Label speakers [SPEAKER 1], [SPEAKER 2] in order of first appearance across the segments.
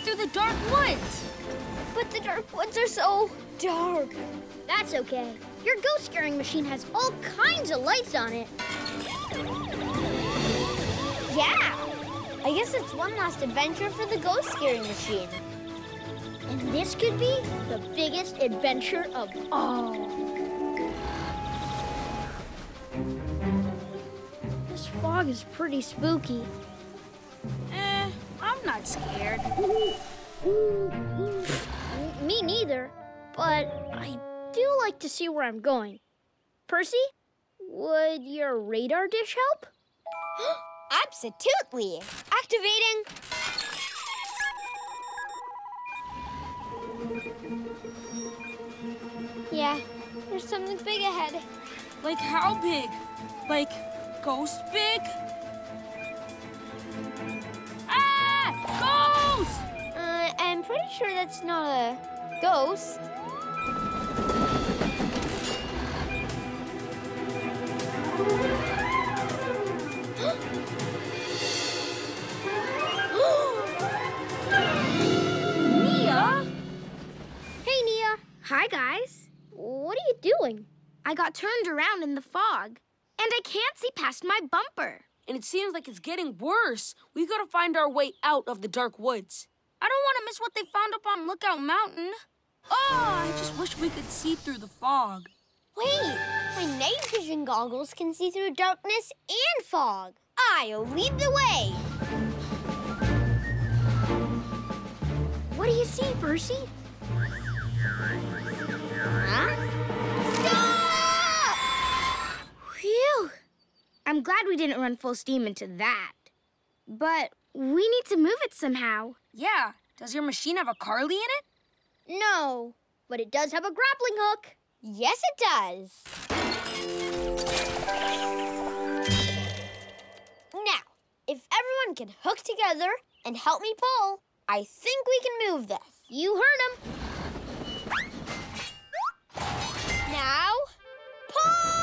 [SPEAKER 1] through the dark woods.
[SPEAKER 2] But the dark woods are so dark. That's okay. Your ghost scaring machine has all kinds of lights on it. Yeah. I guess it's one last adventure for the ghost scaring machine. And this could be the biggest adventure of all. This fog is pretty spooky.
[SPEAKER 1] I'm not scared.
[SPEAKER 2] Me neither, but I do like to see where I'm going. Percy, would your radar dish help?
[SPEAKER 3] Absolutely. Activating.
[SPEAKER 2] Yeah, there's something big ahead.
[SPEAKER 1] Like how big? Like ghost big?
[SPEAKER 2] Uh, I'm pretty sure that's not a ghost.
[SPEAKER 1] Nia?
[SPEAKER 2] Hey, Nia.
[SPEAKER 4] Hi, guys.
[SPEAKER 2] What are you doing?
[SPEAKER 4] I got turned around in the fog, and I can't see past my bumper.
[SPEAKER 1] And it seems like it's getting worse. We gotta find our way out of the dark woods. I don't want to miss what they found up on Lookout Mountain. Oh, I just wish we could see through the fog.
[SPEAKER 2] Wait, my night vision goggles can see through darkness and fog.
[SPEAKER 3] I'll lead the way.
[SPEAKER 2] What do you see, Percy?
[SPEAKER 3] Huh?
[SPEAKER 4] I'm glad we didn't run full steam into that. But we need to move it somehow.
[SPEAKER 1] Yeah, does your machine have a Carly in it?
[SPEAKER 2] No, but it does have a grappling hook.
[SPEAKER 3] Yes, it does. Now, if everyone can hook together and help me pull, I think we can move this.
[SPEAKER 2] You heard him.
[SPEAKER 3] Now, pull!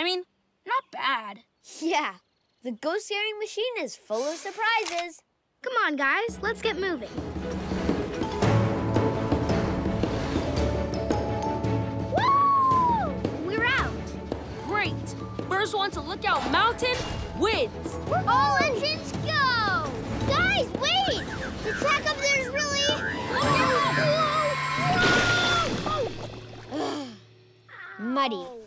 [SPEAKER 1] I mean, not bad.
[SPEAKER 3] Yeah, the ghost scaring machine is full of surprises.
[SPEAKER 4] Come on, guys, let's get moving.
[SPEAKER 2] Woo! We're out.
[SPEAKER 1] Great. First one to Lookout Mountain wins.
[SPEAKER 2] All engines go! Guys, wait! The track up there is really...
[SPEAKER 3] Muddy.
[SPEAKER 5] Ha ha!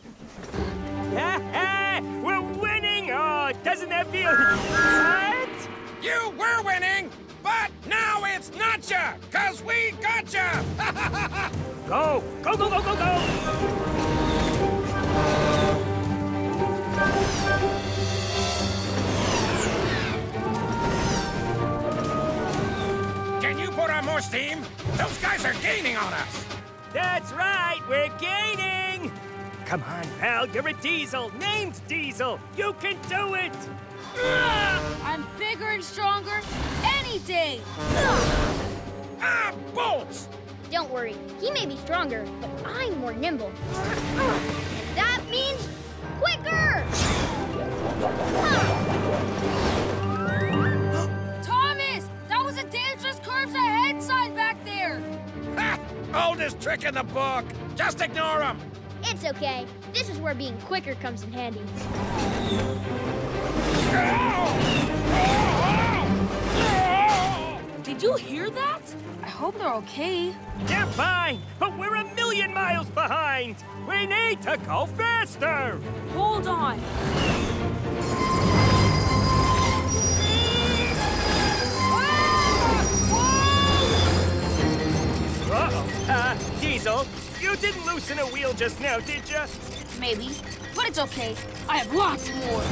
[SPEAKER 5] We're winning! Oh, doesn't that feel... What?
[SPEAKER 6] You were winning, but now it's not ya, cause we got ya!
[SPEAKER 5] Go! Go, go, go, go, go!
[SPEAKER 6] Can you put on more steam? Those guys are gaining on us!
[SPEAKER 5] That's right, we're gaining! Come on, pal, you're a diesel, named Diesel! You can do it!
[SPEAKER 1] I'm bigger and stronger any day.
[SPEAKER 6] Ah, bolts!
[SPEAKER 2] Don't worry, he may be stronger, but I'm more nimble. And that means quicker!
[SPEAKER 1] Thomas, that was a dangerous curves ahead sign back there.
[SPEAKER 6] Ha! Oldest trick in the book! Just ignore them!
[SPEAKER 2] It's okay. This is where being quicker comes in handy.
[SPEAKER 1] Did you hear that? I hope they're okay.
[SPEAKER 5] They're fine, but we're a million miles behind! We need to go faster!
[SPEAKER 1] Hold on.
[SPEAKER 5] Uh-oh. Uh, Diesel, you didn't loosen a wheel just now, did you?
[SPEAKER 1] Maybe, but it's okay. I have lots more.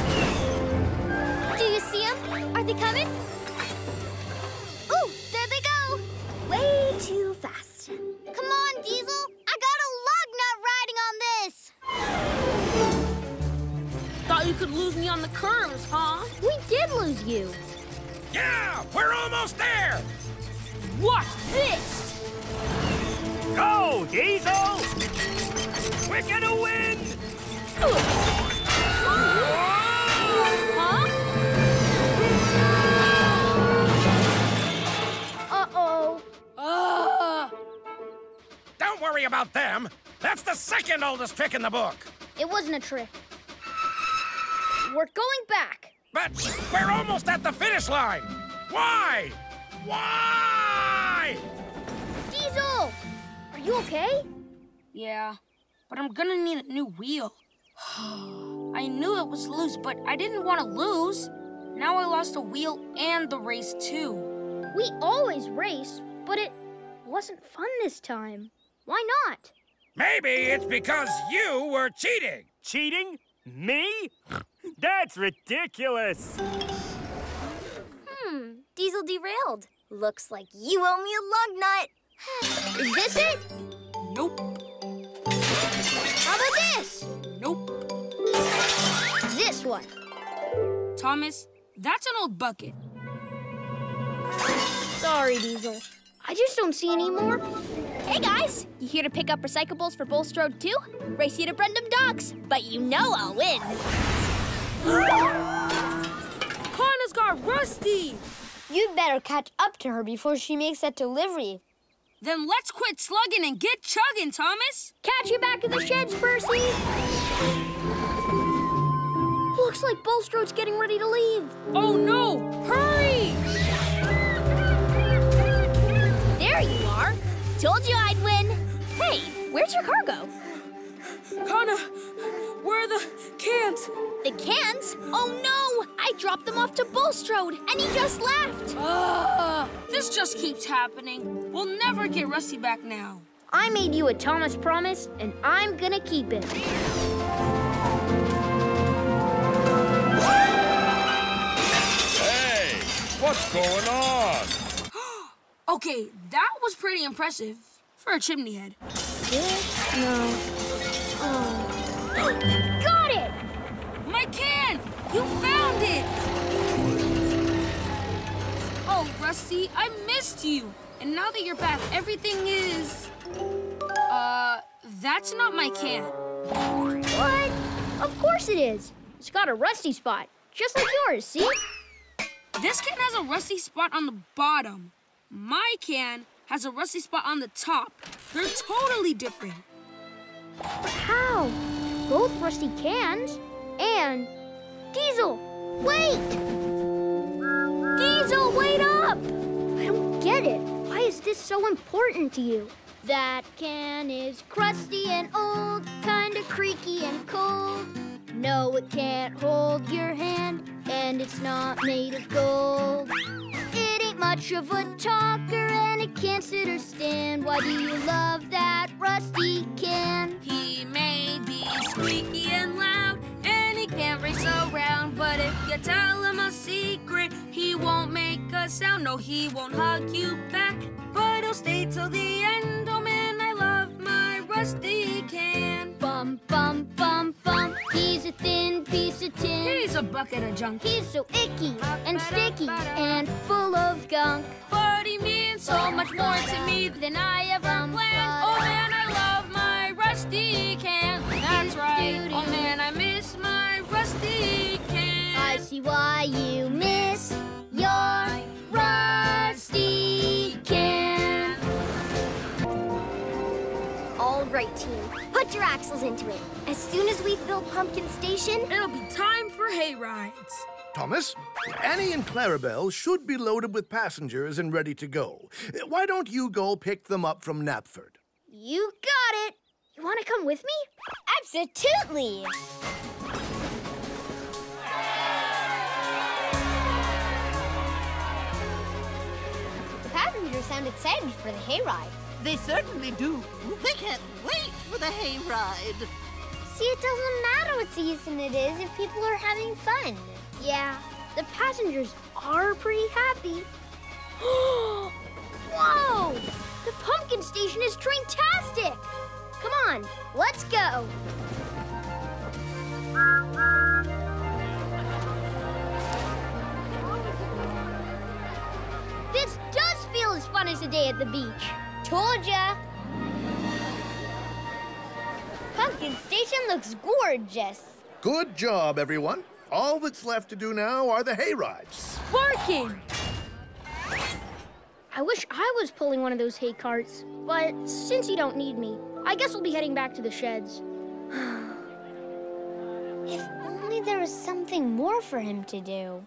[SPEAKER 2] Do you see them? Are they coming?
[SPEAKER 6] We're
[SPEAKER 1] gonna
[SPEAKER 5] win! Uh-oh. Uh. Don't worry
[SPEAKER 6] about them. That's the second oldest trick in the book.
[SPEAKER 2] It wasn't a trick. We're going back.
[SPEAKER 6] But we're almost at the finish line. Why? Why?
[SPEAKER 2] Diesel! Are you okay?
[SPEAKER 1] Yeah but I'm gonna need a new wheel. I knew it was loose, but I didn't want to lose. Now I lost a wheel and the race too.
[SPEAKER 2] We always race, but it wasn't fun this time. Why not?
[SPEAKER 6] Maybe it's because you were cheating.
[SPEAKER 5] Cheating? Me? That's ridiculous.
[SPEAKER 3] Hmm, Diesel derailed. Looks like you owe me a lug nut.
[SPEAKER 2] Is this it?
[SPEAKER 1] Nope,
[SPEAKER 2] How about this?
[SPEAKER 1] nope.
[SPEAKER 2] This one.
[SPEAKER 1] Thomas, that's an old bucket.
[SPEAKER 2] Sorry, Diesel. I just don't see any more.
[SPEAKER 3] Hey guys, you here to pick up recyclables for Bulstrode too? Race you to Brendam Docks, but you know I'll win.
[SPEAKER 1] Kana's got Rusty.
[SPEAKER 3] You'd better catch up to her before she makes that delivery.
[SPEAKER 1] Then let's quit slugging and get chugging, Thomas.
[SPEAKER 2] Catch you back in the sheds, Percy. Looks like Bulstrode's getting ready to leave.
[SPEAKER 1] Oh no! Hurry!
[SPEAKER 3] There you are. Told you I'd win. Hey, where's your cargo?
[SPEAKER 1] Kana, where are the cans?
[SPEAKER 3] The cans? Oh no! I dropped them off to Bulstrode, and he just left.
[SPEAKER 1] Ugh, this just keeps happening. We'll never get Rusty back now.
[SPEAKER 2] I made you a Thomas promise, and I'm gonna keep it.
[SPEAKER 6] Hey, what's going on?
[SPEAKER 1] Okay, that was pretty impressive for a chimney head.
[SPEAKER 2] No. Oh. Got it!
[SPEAKER 1] My can! You found it! Oh, Rusty, I missed you. And now that you're back, everything is. Uh, that's not my can.
[SPEAKER 2] What? Of course it is. It's got a rusty spot, just like yours, see?
[SPEAKER 1] This can has a rusty spot on the bottom. My can has a rusty spot on the top. They're totally different.
[SPEAKER 2] But How? Both rusty cans and Diesel, wait! Diesel, wait up! I don't get it. Why is this so important to you? That can is crusty and old, kinda creaky and cold. No, it can't hold your hand, and it's not made of gold. It ain't much of a talker, and it can't sit or stand. Why do you love that rusty can?
[SPEAKER 1] He may be squeaky and loud, and he can't race around. But if you tell him a secret, he won't make a sound. No, he won't hug you back, he'll stay till the end. Oh man, I love my rusty can.
[SPEAKER 2] Bum, bum, bum, bum. He's a thin piece of tin.
[SPEAKER 1] He's a bucket of junk,
[SPEAKER 2] He's so icky and sticky and full of gunk.
[SPEAKER 1] but he means so much more to me than I ever planned. Oh man, I love my rusty can. That's right. Oh man, I miss my rusty can.
[SPEAKER 2] I see why you miss
[SPEAKER 3] right, team. Put your axles into it. As soon as we fill Pumpkin Station,
[SPEAKER 1] It'll be time for hay rides.
[SPEAKER 7] Thomas, Annie and Clarabelle should be loaded with passengers and ready to go. Why don't you go pick them up from Knapford?
[SPEAKER 2] You got it. You want to come with me?
[SPEAKER 3] absolutely. The passengers sound excited for the hayride.
[SPEAKER 8] They certainly do. They can't wait for the hayride.
[SPEAKER 2] See, it doesn't matter what season it is if people are having fun. Yeah, the passengers are pretty happy. Whoa! The pumpkin station is train-tastic! Come on, let's go. This does feel as fun as a day at the beach.
[SPEAKER 3] Told ya. Pumpkin Station looks gorgeous.
[SPEAKER 7] Good job, everyone. All that's left to do now are the hay rides.
[SPEAKER 1] Sparking!
[SPEAKER 2] I wish I was pulling one of those hay carts, but since you don't need me, I guess we'll be heading back to the sheds.
[SPEAKER 3] If only there was something more for him to do.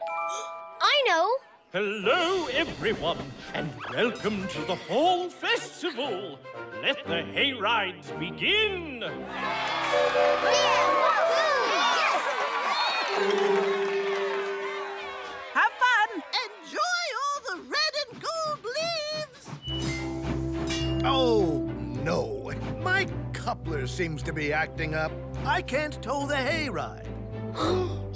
[SPEAKER 2] I know!
[SPEAKER 5] Hello, everyone, and welcome to the Fall Festival. Let the hayrides begin.
[SPEAKER 8] Have fun! Enjoy all the red and gold leaves!
[SPEAKER 7] Oh, no. My coupler seems to be acting up. I can't tow the hayride.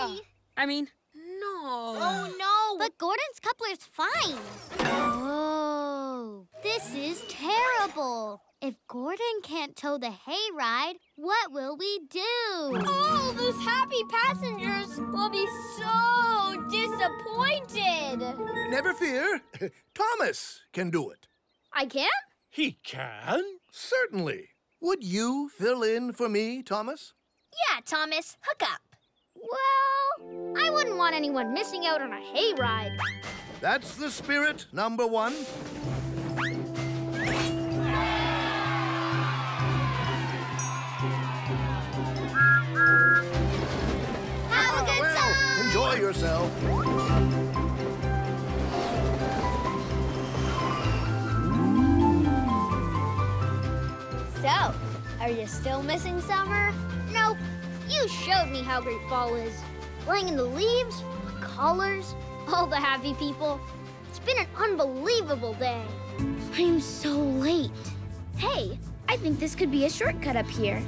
[SPEAKER 1] Yeah! I mean, no.
[SPEAKER 3] Oh no! But Gordon's coupler's fine. Oh, this is terrible. If Gordon can't tow the hayride, what will we do?
[SPEAKER 2] All those happy passengers will be so disappointed.
[SPEAKER 7] Never fear. Thomas can do it.
[SPEAKER 2] I can?
[SPEAKER 5] He can?
[SPEAKER 7] Certainly. Would you fill in for me, Thomas?
[SPEAKER 2] Yeah, Thomas, hook up. Well, I wouldn't want anyone missing out on a hayride.
[SPEAKER 7] That's the spirit, number one.
[SPEAKER 3] Have a good
[SPEAKER 7] well,
[SPEAKER 3] time!
[SPEAKER 7] enjoy yourself.
[SPEAKER 2] So, are you still missing summer? Nope. You showed me how great fall is. Playing in the leaves, the colors, all the happy people. It's been an unbelievable day.
[SPEAKER 4] I'm so late. Hey, I think this could be a shortcut up here.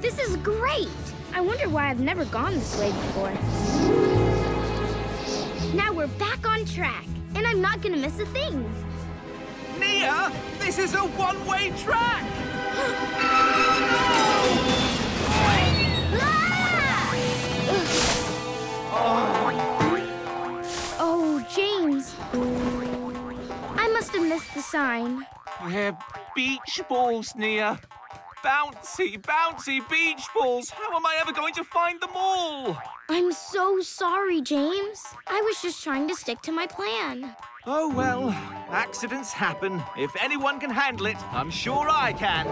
[SPEAKER 4] This is great! I wonder why I've never gone this way before. Now we're back on track, and I'm not gonna miss a thing.
[SPEAKER 6] Nia, this is a one-way track!
[SPEAKER 4] I must have missed the sign.
[SPEAKER 6] We're beach balls, Nia. Bouncy, bouncy beach balls. How am I ever going to find them all?
[SPEAKER 4] I'm so sorry, James. I was just trying to stick to my plan.
[SPEAKER 6] Oh, well, accidents happen. If anyone can handle it, I'm sure I can.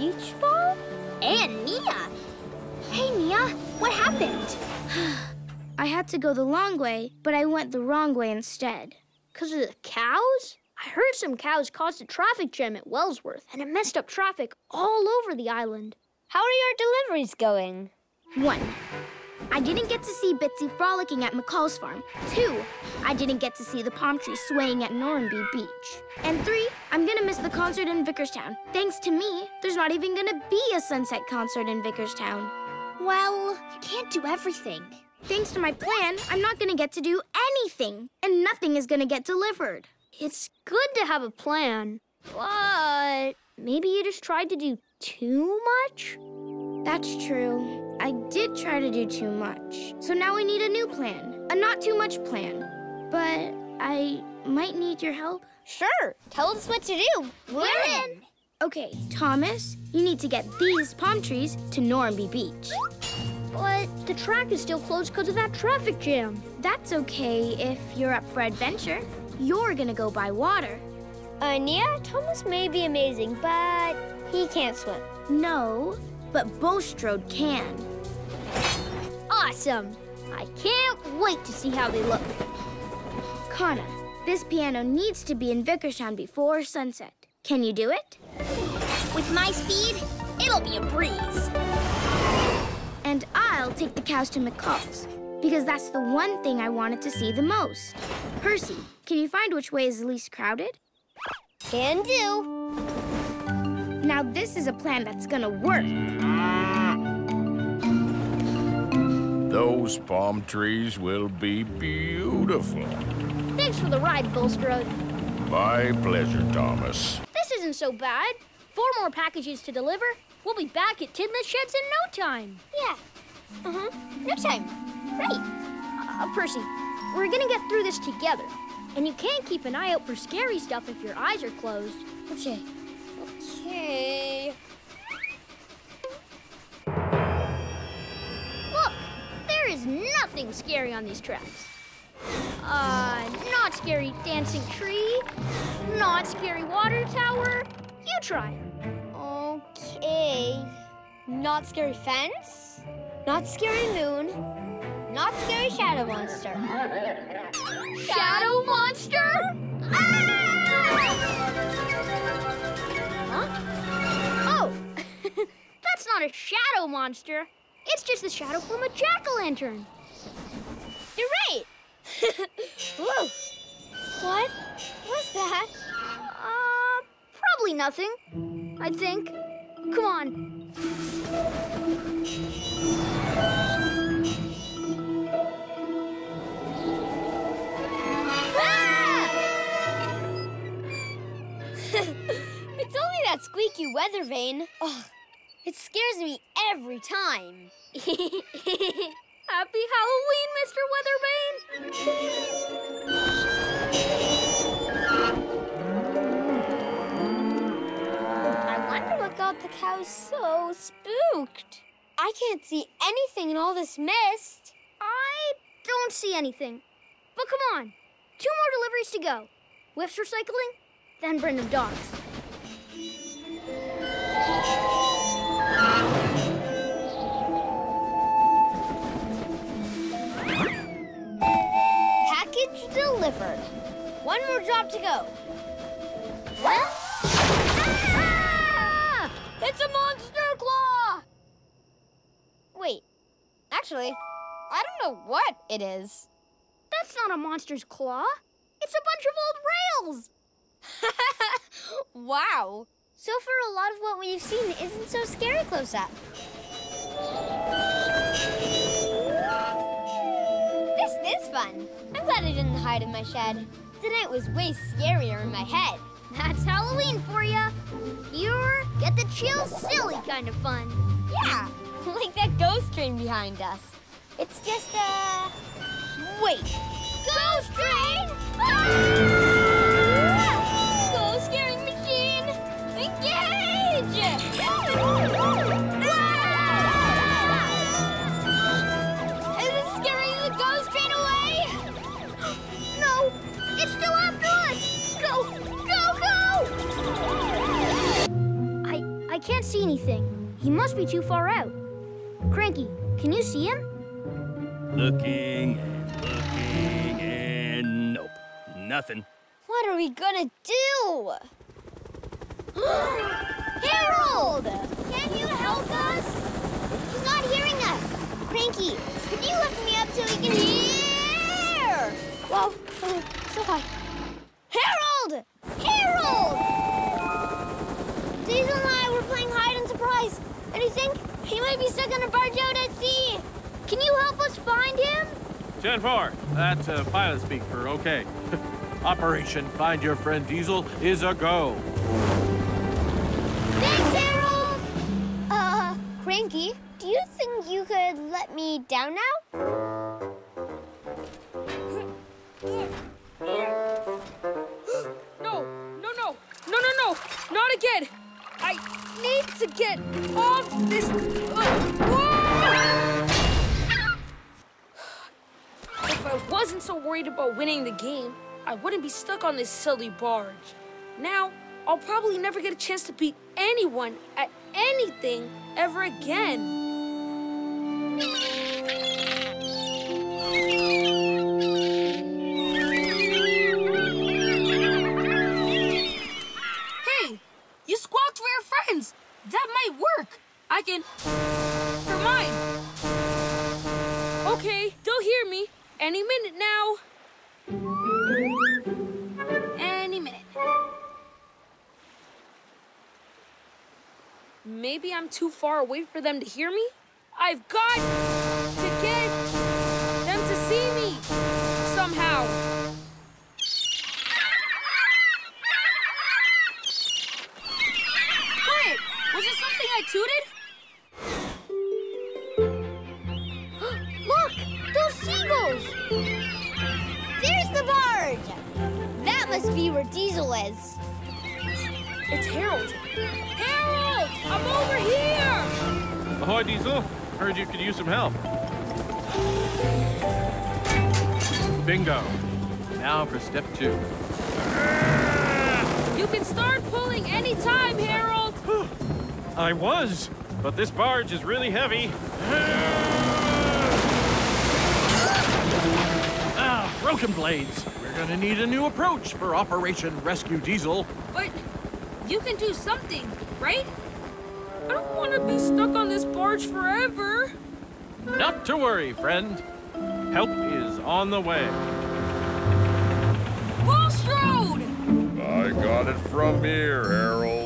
[SPEAKER 2] Beach ball? And Nia!
[SPEAKER 4] Hey, Nia, what happened? I had to go the long way, but I went the wrong way instead.
[SPEAKER 2] Because of the cows? I heard some cows caused a traffic jam at Wellsworth, and it messed up traffic all over the island. How are your deliveries going?
[SPEAKER 4] One, I didn't get to see Bitsy frolicking at McColl's farm. Two, I didn't get to see the palm tree swaying at Normanby Beach. And three, I'm gonna miss the concert in Vicarstown. Thanks to me, there's not even gonna be a sunset concert in Vicarstown.
[SPEAKER 2] Well, you can't do everything.
[SPEAKER 4] Thanks to my plan, I'm not gonna get to do anything, and nothing is gonna get delivered.
[SPEAKER 2] It's good to have a plan, but maybe you just tried to do too much?
[SPEAKER 4] That's true. Try to do too much. So now we need a new plan. A not too much plan. But I might need your help.
[SPEAKER 2] Sure, tell us what to do. We're in.
[SPEAKER 4] Okay, Thomas, you need to get these palm trees to Normanby Beach.
[SPEAKER 2] But the track is still closed because of that traffic jam.
[SPEAKER 4] That's okay if you're up for adventure. You're gonna go by water.
[SPEAKER 2] Uh, yeah, Thomas may be amazing, but he can't swim.
[SPEAKER 4] No, but Bulstrode can.
[SPEAKER 2] Awesome! I can't wait to see how they look.
[SPEAKER 4] Kana, this piano needs to be in Vicarstown before sunset. Can you do it?
[SPEAKER 2] With my speed, it'll be a breeze.
[SPEAKER 4] And I'll take the cows to McColl's because that's the one thing I wanted to see the most. Percy, can you find which way is least crowded?
[SPEAKER 2] Can do.
[SPEAKER 4] Now this is a plan that's gonna work.
[SPEAKER 9] Those palm trees will be beautiful.
[SPEAKER 2] Thanks for the ride, Bulstrode.
[SPEAKER 9] My pleasure, Thomas.
[SPEAKER 2] This isn't so bad. Four more packages to deliver. We'll be back at Tidmouth Sheds in no time. Yeah. Uh-huh. No time. Right. Uh, Percy, we're gonna get through this together. And you can't keep an eye out for scary stuff if your eyes are closed. Okay. Okay. Nothing scary on these tracks. Uh, not scary dancing tree, not scary water tower. You try.
[SPEAKER 3] Okay. Not scary fence, not scary moon, not scary shadow monster.
[SPEAKER 2] Shadow monster? Huh? Oh, that's not a shadow monster. It's just the shadow from a jack-o'-lantern.
[SPEAKER 3] You're right. Whoa. What was that?
[SPEAKER 2] Uh, probably nothing. I think. Come on.
[SPEAKER 3] It's only that squeaky weather vane. Oh, it scares me every time.
[SPEAKER 2] Happy Halloween, Mr. Weatherbane!
[SPEAKER 3] I wonder what got the cows so spooked. I can't see anything in all this mist.
[SPEAKER 2] I don't see anything. But come on, two more deliveries to go. Whips Recycling, then Brendam
[SPEAKER 3] Docks. Delivered. One more job to go.
[SPEAKER 2] Ah!
[SPEAKER 3] It's a monster claw! Wait, actually, I don't know what it is.
[SPEAKER 2] That's not a monster's claw. It's a bunch of old rails.
[SPEAKER 3] Wow. So far, a lot of what we've seen isn't so scary close up. This is fun. Glad I didn't hide in my shed. Tonight was way scarier in my head.
[SPEAKER 2] That's Halloween for you. Pure, get the chills, silly kind of fun.
[SPEAKER 3] Yeah, like that ghost train behind us. It's just, uh... Wait. Ghost train! Ah!
[SPEAKER 2] Anything. He must be too far out. Cranky, can you see him?
[SPEAKER 5] Looking and looking and nope. Nothing.
[SPEAKER 3] What are we gonna do? Harold! Can you help us? He's not hearing us. Cranky, can you lift me up so he can hear? Whoa, oh, uh, so high.
[SPEAKER 2] Find him?
[SPEAKER 10] 10-4. That's uh, pilot speak for okay. Operation Find Your Friend Diesel is a go.
[SPEAKER 3] Thanks, Harold! Uh, Cranky, do you think you could let me down now?
[SPEAKER 1] No, no, no, no, no, no, not again. I need to get off this. Uh, so worried about winning the game, I wouldn't be stuck on this silly barge. Now, I'll probably never get a chance to beat anyone at anything ever again. Maybe I'm too far away for them to hear me? I've got
[SPEAKER 10] Bingo. Now for step two.
[SPEAKER 1] You can start pulling anytime, Harold.
[SPEAKER 5] I was, but this barge is really heavy.
[SPEAKER 10] Ah, broken blades. We're gonna need a new approach for Operation Rescue Diesel.
[SPEAKER 1] But you can do something, right? I don't want to be stuck on this barge forever.
[SPEAKER 10] Not to worry, friend. Help is on the way.
[SPEAKER 1] Bulstrode!
[SPEAKER 9] I got it from here, Harold.